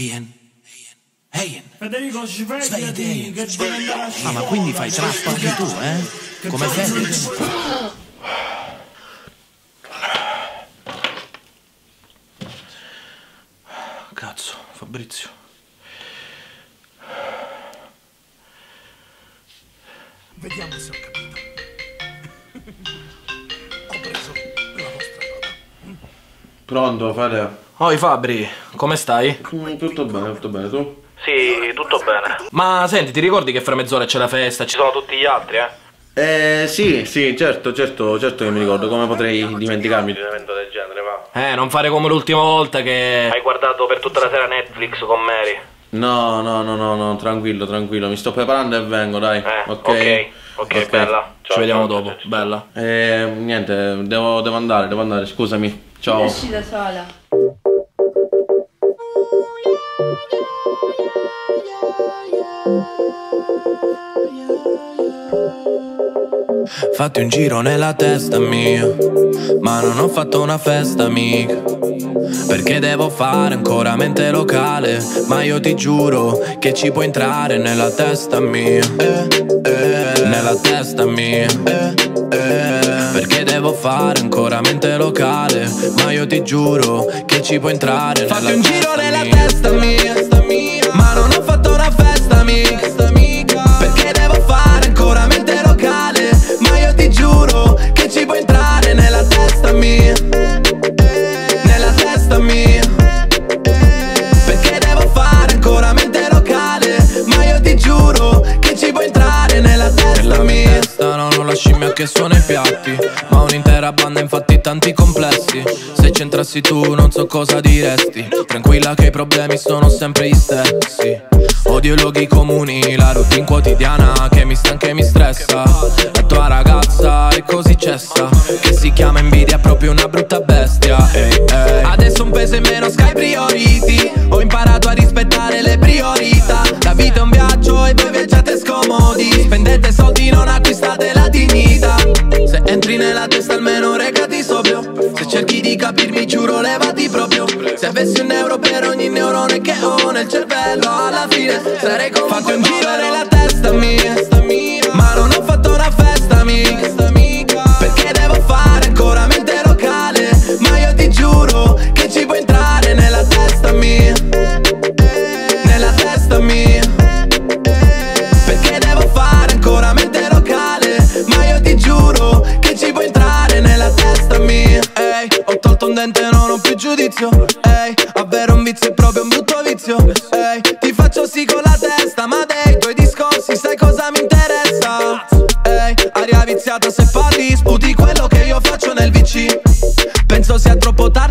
Eien. Eien. Federico, svegliati, Svegliati. che devi andare a Ah, scuola. ma quindi fai trap anche tu, eh? Come Fedez? Cazzo, Fabrizio. Vediamo se ho capito. ho preso. Pronto, Fede? Oi Fabri, come stai? Mm, tutto bene, tutto bene, tu? Sì, tutto bene. Ma senti, ti ricordi che fra mezz'ora c'è la festa? Ci sono tutti gli altri, eh? Eh, sì, sì, certo, certo, certo che mi ricordo, come potrei dimenticarmi di un evento del genere, va? Eh, non fare come l'ultima volta che... Hai guardato per tutta la sera Netflix con Mary. No, no, no, no, no, tranquillo, tranquillo, mi sto preparando e vengo, dai, Eh, ok? ok, ok, bella. Ci vediamo ciao, dopo, ciao, ciao. bella. Eh, niente, devo, devo andare, devo andare, scusami, ciao. Esci da sola. Fatti un giro nella testa mia, ma non ho fatto una festa mica. Perché devo fare ancora mente locale, ma io ti giuro che ci può entrare nella testa mia. Eh, eh, nella testa mia. Eh, eh, devo fare ancora mente locale, ma io ti giuro che ci può entrare Fatti un giro nella testa mia, la scimmia che suona i piatti. Ma un'intera banda infatti tanti complessi. Se c'entrassi tu non so cosa diresti. Tranquilla che i problemi sono sempre gli stessi. Odio i luoghi comuni, la routine quotidiana che mi stanca e mi stressa. La tua ragazza è così cessa Che si chiama invidia, proprio una brutta bestia. Ehi, ehi. Adesso un peso in meno, sky priority. Ho imparato a rispettare le priorità. La vita è un viaggio e voi viaggiate scomodi. Spendete soldi, non acquistate capirmi giuro levati proprio. Se avessi un euro per ogni neurone che ho nel cervello Alla fine sarei comunque Fatti un giro nella testa mia avere un vizio è proprio un brutto vizio. Ehi, ti faccio sì con la testa Ma dei tuoi discorsi sai cosa mi interessa? Ehi, aria viziata se parli Sputi quello che io faccio nel VC Penso sia troppo tardi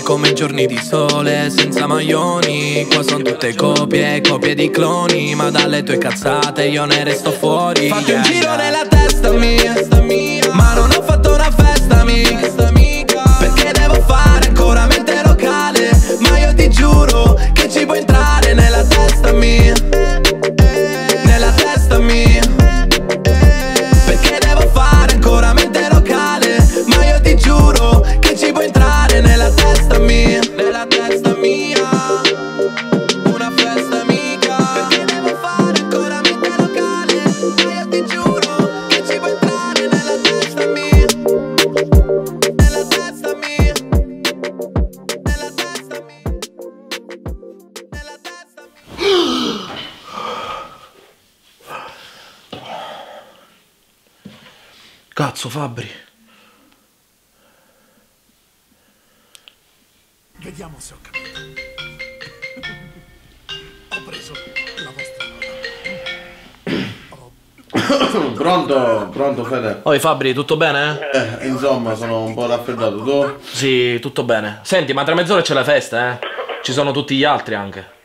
migliori come giorni di sole senza maglioni Qua sono tutte copie, copie di cloni Ma dalle tue cazzate io ne resto fuori. Fatti un giro nella testa mia Cazzo Fabri. Vediamo se ho capito. ho preso la vostra roba. Pronto, pronto Fede? Oi Fabri, tutto bene? Eh, insomma, sono un po' raffreddato, tu? Sì, tutto bene. Senti, ma tra mezz'ora c'è la festa, eh? Ci sono tutti gli altri anche.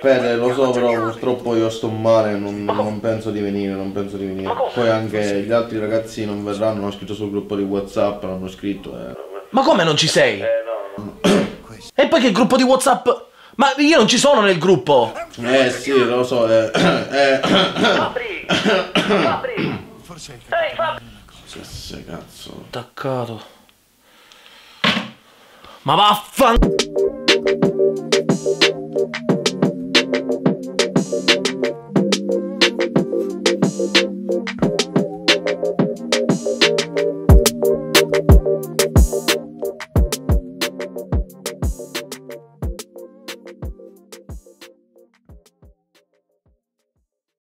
Fede, lo so, però purtroppo io sto male, non, non penso di venire, non penso di venire. Poi anche gli altri ragazzi non verranno, hanno scritto sul gruppo di Whatsapp, l'hanno scritto. Eh. Ma come non ci sei? Eh, no. e poi che gruppo di Whatsapp? Ma io non ci sono nel gruppo! Eh sì, lo so, eh. eh. Fabri! Fabri! Forse Ehi, Fabri! Che cazzo. Attaccato. Ma vaffan...